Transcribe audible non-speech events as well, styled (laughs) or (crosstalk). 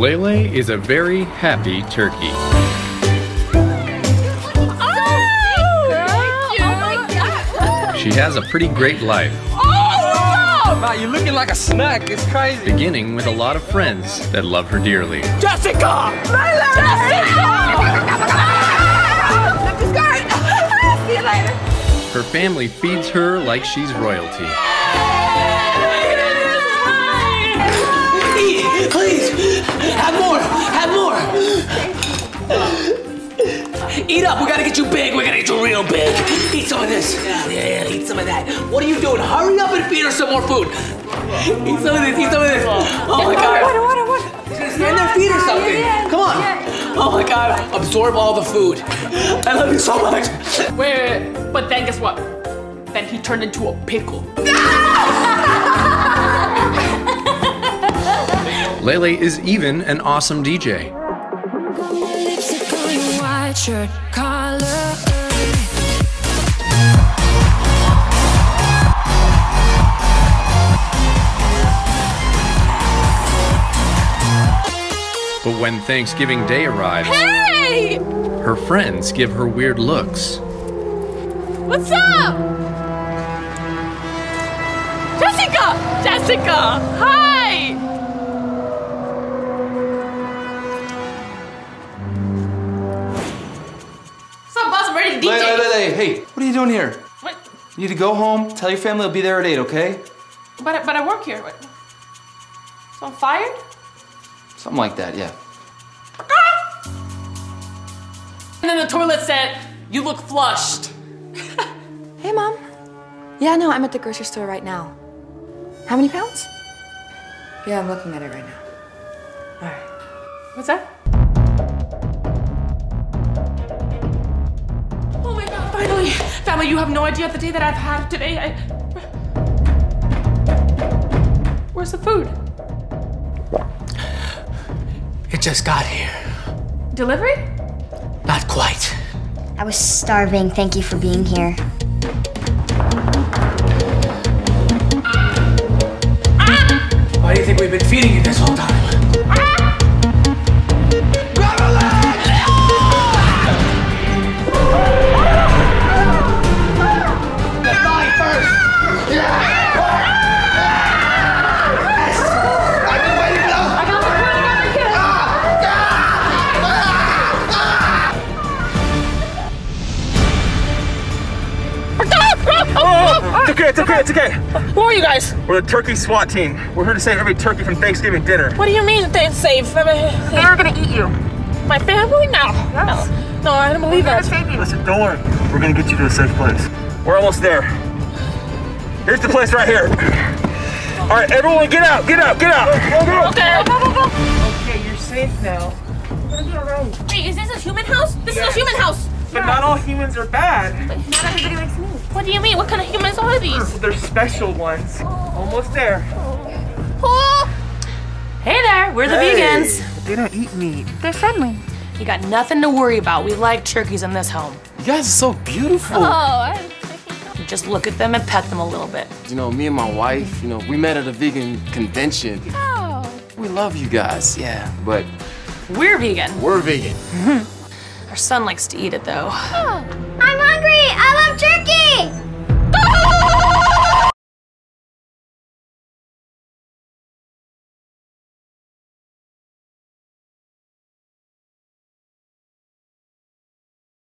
Lele is a very happy turkey. Oh, she has a pretty great life, Oh, Wow, you're looking like a snack. It's crazy. beginning with a lot of friends that love her dearly. Jessica! My love! Jessica! (laughs) See you later. Her family feeds her like she's royalty. Big. We gotta eat you real big. Eat some of this. Yeah, yeah, yeah. Eat some of that. What are you doing? Hurry up and feed her some more food. Eat some of this. Eat some of this. Oh my god. Water, water, water. Stand there, feed her something. Come on. Oh my god. Absorb all the food. I love you so much. Wait, wait, wait. But then guess what? Then he turned into a pickle. (laughs) Lele is even an awesome DJ. Lipstick on your white shirt, collar. But when Thanksgiving Day arrives, Hey! her friends give her weird looks. What's up? Jessica! Jessica! Hi! Boss? I'm ready to DJ. Lay, lay, lay, lay. Hey, what are you doing here? What? You need to go home. Tell your family I'll be there at 8, okay? But, I- but I work here. What? So I'm fired? Something like that, yeah. Ah! And then the toilet said, you look flushed. (laughs) Hey, Mom. Yeah, no, I'm at the grocery store right now. How many pounds? Yeah, I'm looking at it right now. All right. What's that? Finally! Family, you have no idea of the day that I've had today. I... Where's the food? It just got here. Delivery? Not quite. I was starving. Thank you for being here. Ah! Why do you think we've been feeding you this whole time? Okay, it's okay, it's okay. Who are you guys? We're the turkey SWAT team. We're here to save every turkey from Thanksgiving dinner. What do you mean they safe? They're gonna eat you. My family? No. No. No, I don't believe that. Listen, don't worry. We're gonna get you to a safe place. We're almost there. Here's the place right here. All right, everyone, get out, get out, get out. Okay. Okay, you're safe now. Wait, is this a human house? This is a human house. But not all humans are bad. Not everybody likes me. What do you mean? What kind of humans are these? They're special ones. Almost there. Oh! oh. Hey there, we're the vegans. They don't eat meat. They're friendly. You got nothing to worry about. We like turkeys in this home. You guys are so beautiful. Oh, I... Just look at them and pet them a little bit. You know, me and my wife, you know, we met at a vegan convention. Oh. We love you guys, yeah, but We're vegan. we're vegan. (laughs) Our son likes to eat it though. Oh, I'm hungry. I love turkey.